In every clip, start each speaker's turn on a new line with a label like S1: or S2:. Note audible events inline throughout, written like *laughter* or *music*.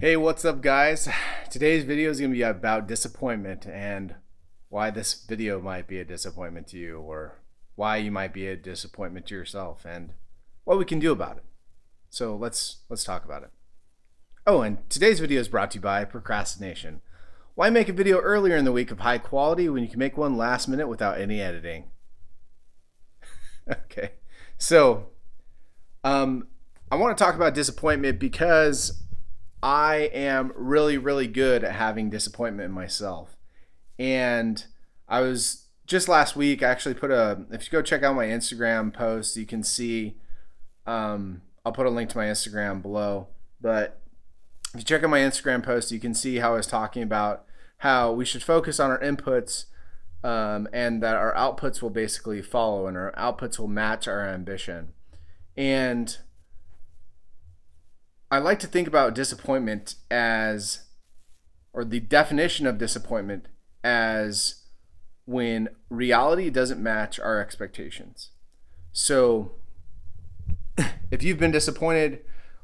S1: Hey, what's up guys? *sighs* Today's video is going to be about disappointment and why this video might be a disappointment to you or why you might be a disappointment to yourself and what we can do about it. So let's let's talk about it. Oh, and today's video is brought to you by procrastination. Why make a video earlier in the week of high quality when you can make one last minute without any editing? *laughs* okay. So, um I want to talk about disappointment because I am really, really good at having disappointment in myself. And I was just last week, I actually put a, if you go check out my Instagram post, you can see, um, I'll put a link to my Instagram below. But if you check out my Instagram post, you can see how I was talking about how we should focus on our inputs um, and that our outputs will basically follow and our outputs will match our ambition. And I like to think about disappointment as, or the definition of disappointment as when reality doesn't match our expectations. So, *clears throat* if you've been disappointed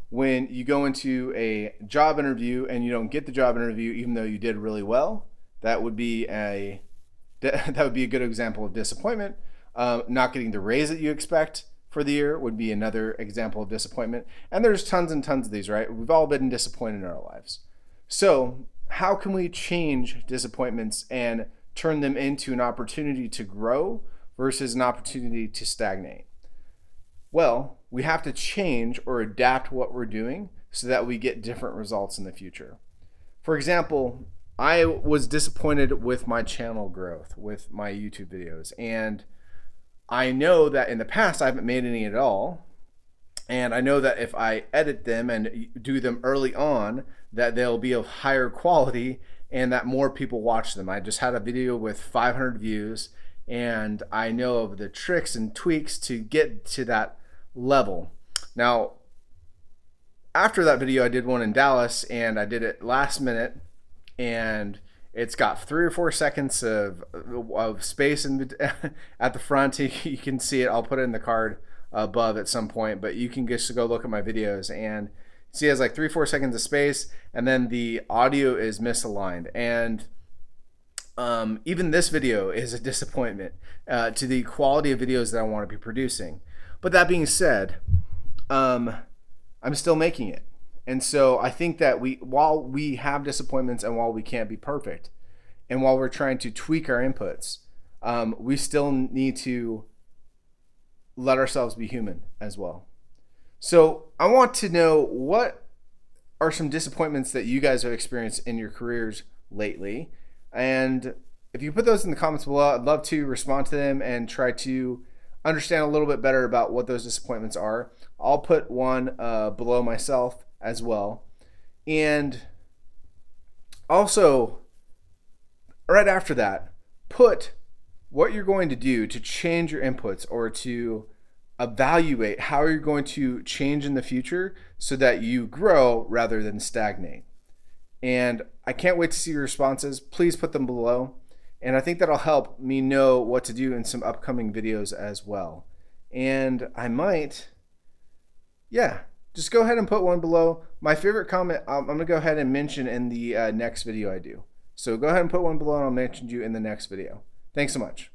S1: when you go into a job interview and you don't get the job interview, even though you did really well, that would be a *laughs* that would be a good example of disappointment. Um, not getting the raise that you expect, for the year would be another example of disappointment. And there's tons and tons of these, right? We've all been disappointed in our lives. So, how can we change disappointments and turn them into an opportunity to grow versus an opportunity to stagnate? Well, we have to change or adapt what we're doing so that we get different results in the future. For example, I was disappointed with my channel growth with my YouTube videos and I know that in the past I haven't made any at all. And I know that if I edit them and do them early on, that they'll be of higher quality and that more people watch them. I just had a video with 500 views and I know of the tricks and tweaks to get to that level. Now, after that video, I did one in Dallas and I did it last minute and it's got three or four seconds of, of space in *laughs* at the front. *laughs* You can see it. I'll put it in the card above at some point, but you can just go look at my videos and see it has like three, four seconds of space, and then the audio is misaligned. And um, even this video is a disappointment uh, to the quality of videos that I want to be producing. But that being said, um, I'm still making it. And so I think that we, while we have disappointments and while we can't be perfect, and while we're trying to tweak our inputs, um, we still need to let ourselves be human as well. So I want to know what are some disappointments that you guys have experienced in your careers lately, and if you put those in the comments below, I'd love to respond to them and try to understand a little bit better about what those disappointments are. I'll put one uh, below myself as well. And also, right after that, put what you're going to do to change your inputs or to evaluate how you're going to change in the future so that you grow rather than stagnate. And I can't wait to see your responses. Please put them below. And I think that'll help me know what to do in some upcoming videos as well. And I might, yeah, just go ahead and put one below. My favorite comment, I'm going to go ahead and mention in the uh, next video I do. So go ahead and put one below and I'll mention you in the next video. Thanks so much.